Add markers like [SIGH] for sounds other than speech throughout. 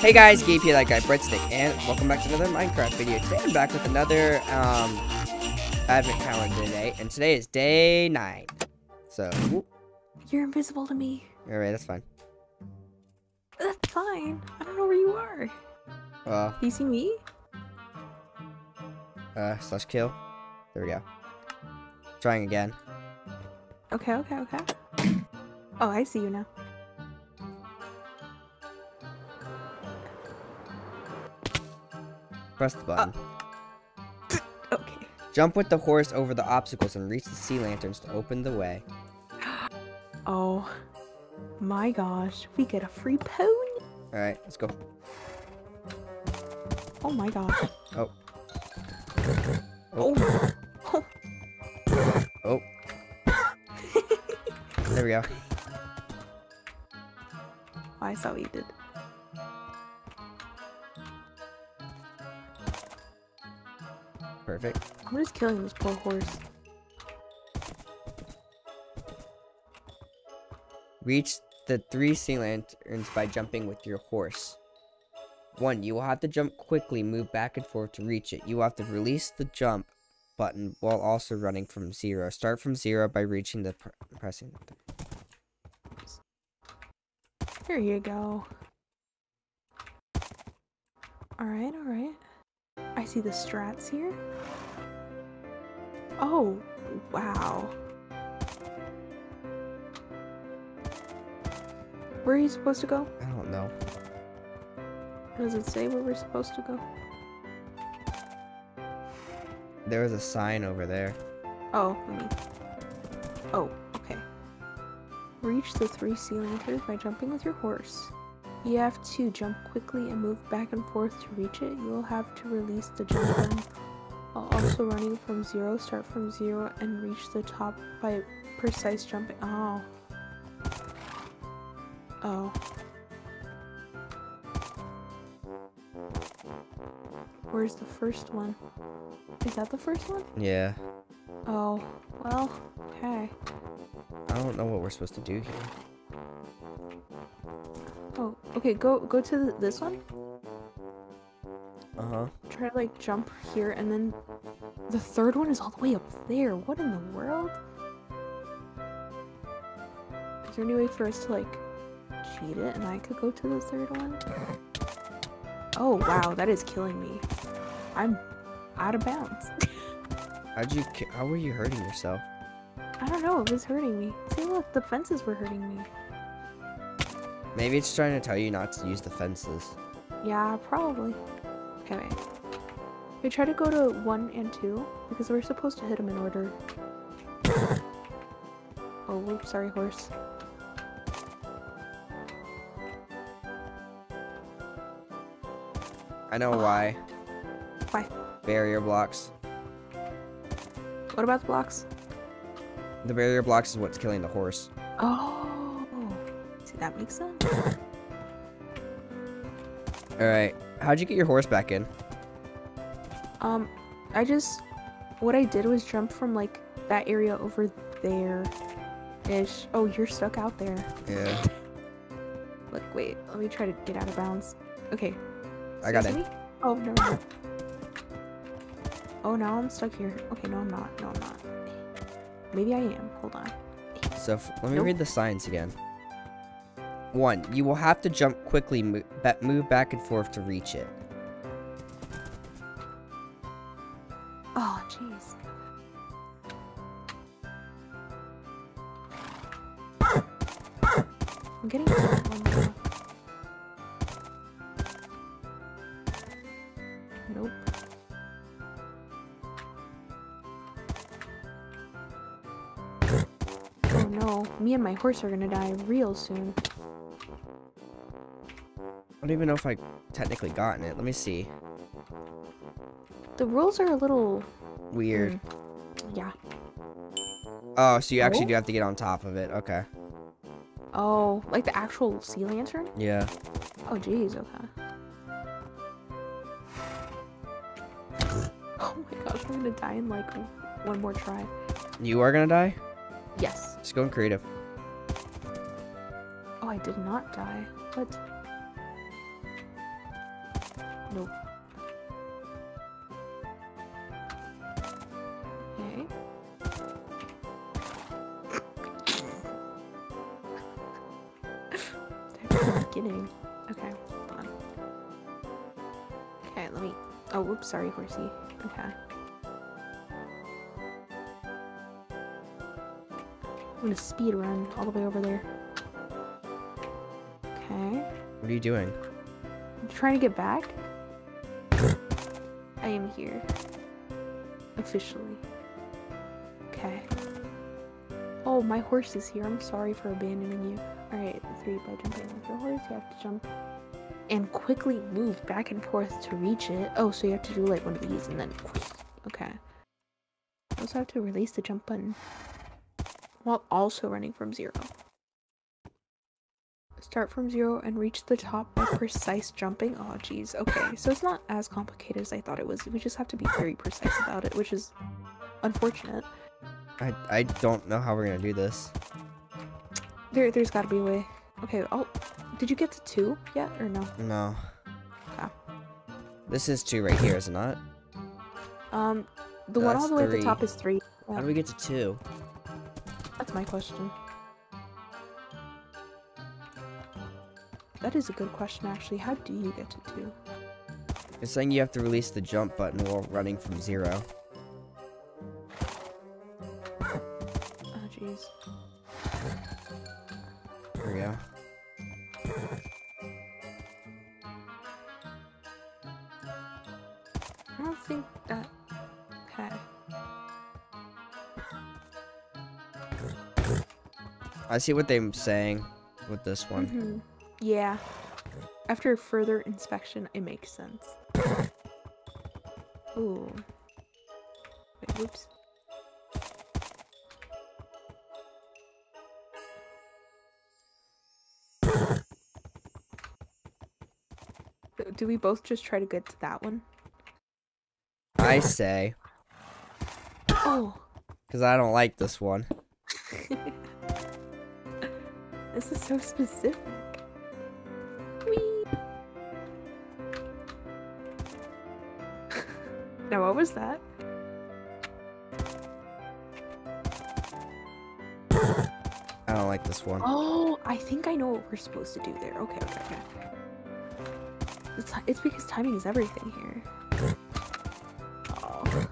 Hey guys, Gabe here, that guy Breadstick, and welcome back to another Minecraft video. Today I'm back with another um, advent calendar today, and today is day 9. So, whoop. You're invisible to me. alright, that's fine. That's fine. I don't know where you are. Do you see me? uh, slash kill. There we go. Trying again. Okay, okay, okay. Oh, I see you now. Press the button. Uh, okay. Jump with the horse over the obstacles and reach the sea lanterns to open the way. [GASPS] Oh my gosh, we get a free pony. Alright, let's go. Oh my gosh. Oh. Oh. oh. Oh. oh. there we go. [LAUGHS] Oh, I saw what you did. Perfect. I'm just killing this poor horse. Reach the three sea lanterns by jumping with your horse. 1. You will have to jump quickly, move back and forth to reach it. You will have to release the jump button while also running from 0. Start from 0 by reaching the pr pressing. Here you go. Alright, alright. See the strats here. Oh, wow. Where are you supposed to go? I don't know. Does it say where we're supposed to go? There was a sign over there. Oh, let me. Oh, okay. Reach the three sea lanterns by jumping with your horse. You have to jump quickly and move back and forth to reach it. You will have to release the jump button uh, while also running from zero. Start from zero and reach the top by precise jumping. Oh. Oh. Where's the first one? Is that the first one? Yeah. Oh, well, okay. I don't know what we're supposed to do here. Okay, go go to th this one. Uh-huh. Try to like jump here and then the third one is all the way up there. What in the world? Is there any way for us to like cheat it and I could go to the third one? Oh wow, that is killing me. I'm out of bounds. [LAUGHS] How'd you, how were you hurting yourself? I don't know, it was hurting me. See look, the fences were hurting me. Maybe it's trying to tell you not to use the fences. Yeah, probably. Okay, wait. We try to go to one and two because we're supposed to hit them in order. [COUGHS] Oh, whoops, sorry, horse. I know why. Why? Barrier blocks. What about the blocks? The barrier blocks is what's killing the horse. Oh, that makes sense. [LAUGHS] Alright. How'd you get your horse back in? Um, I just, what I did was jump from like that area over there ish. Oh, you're stuck out there. Yeah. [LAUGHS] Look, wait, let me try to get out of bounds. Okay. I got it. me? Oh, no, no. Oh, now I'm stuck here. Okay, no, I'm not. No, I'm not. Maybe I am. Hold on. So f- let me Nope. read the signs again. One, you will have to jump quickly, ba- move back and forth to reach it. Oh, jeez. I'm getting one. Nope. Oh no, me and my horse are gonna die real soon. I don't even know if I technically gotten it. Let me see. The rules are a little Weird. mm, yeah. Oh, so you actually Oh? do have to get on top of it. Okay. Oh, like the actual sea lantern? Yeah. Oh, jeez, okay. [SIGHS] Oh my gosh, I'm gonna die in like one more try. You are gonna die? Yes. Just go in creative. Oh, I did not die. What? Nope. Okay. Beginning. Okay, hold on. Okay, let me. Oh, whoops, sorry, horsey. Okay. I'm gonna speed run all the way over there. Okay. What are you doing? I'm trying to get back. I am here. Officially. Okay. Oh, my horse is here. I'm sorry for abandoning you. Alright, three by jumping with your horse, you have to jump and quickly move back and forth to reach it. Oh, so you have to do like one of these and then okay. Also have to release the jump button while also running from zero. Start from zero and reach the top by precise jumping. Oh, geez. Okay, so it's not as complicated as I thought it was. We just have to be very precise about it, which is unfortunate. I I don't know how we're gonna do this. There, there's got to be a way. Okay. Oh, did you get to two yet or no? No. Okay. This is two right here, is it not? Um, the one all the way at the top is three. How do we get to two? that's my question. That is a good question, actually. How do you get to two? It's saying you have to release the jump button while running from zero. Oh, jeez. There we go. I don't think that. Okay. I see what they're saying with this one. Mhm. Yeah. After further inspection, it makes sense. [COUGHS] Ooh. Wait, whoops. Do- Do we both just try to get to that one? I say, Oh, because I don't like this one. [LAUGHS] this is so specific. Now, what was that? I don't like this one. Oh, I think I know what we're supposed to do there. Okay, okay, okay. It's, it's because timing is everything here. Oh.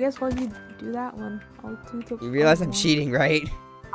Guess while you do that one, I'll do the. You realize I'm one. cheating, right?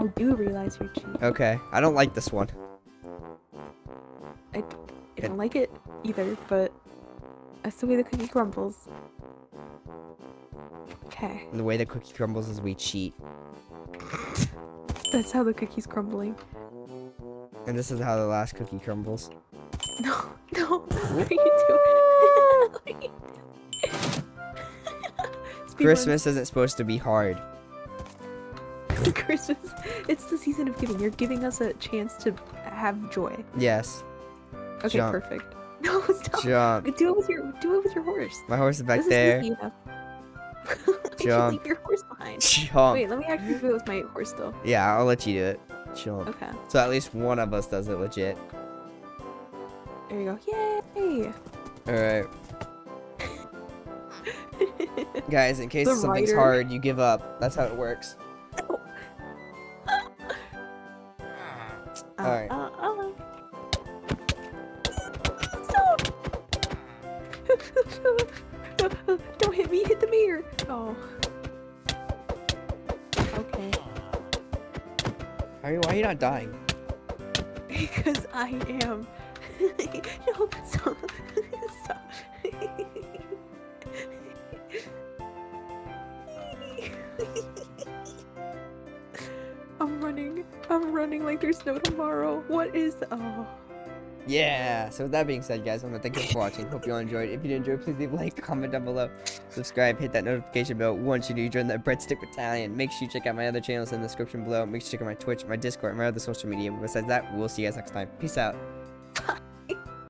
I do realize you're cheating. Okay. I don't like this one. I, I don't like it either, but that's the way the cookie crumbles. Okay, And the way the cookie crumbles is we cheat. that's how the cookie's crumbling. And this is how the last cookie crumbles. No, [LAUGHS] no, what are you doing? [LAUGHS] Christmas isn't supposed to be hard. [LAUGHS] Christmas. It's the season of giving. You're giving us a chance to have joy. Yes. Okay, Jump. perfect. [LAUGHS] No, stop. Jump. Do it with your do it with your horse. My horse is back this there. Is easy enough. You Jump. Leave your horse behind. Jump. Wait, let me actually do it with my horse though. Yeah, I'll let you do it. Jump. Okay, So at least one of us does it legit. there you go. Yay! Alright. Guys, in case The something's rider. hard, you give up. That's how it works. Uh, Alright. uh, uh. Stop! [LAUGHS] Don't hit me, hit the mirror! Oh. Okay. Are you, why are you not dying? Because I am. [LAUGHS] no, stop. [LAUGHS] stop. [LAUGHS] I'm running. I'm running like there's no tomorrow. What is. Oh. Yeah. So with that being said, guys, I want to thank you for watching. Hope you all enjoyed. If you did enjoy, please leave a like, comment down below, subscribe, hit that notification bell once you do join the Breadstick Battalion. Make sure you check out my other channels in the description below. Make sure you check out my Twitch, my Discord, and my other social media. Besides that, we'll see you guys next time. Peace out. [LAUGHS]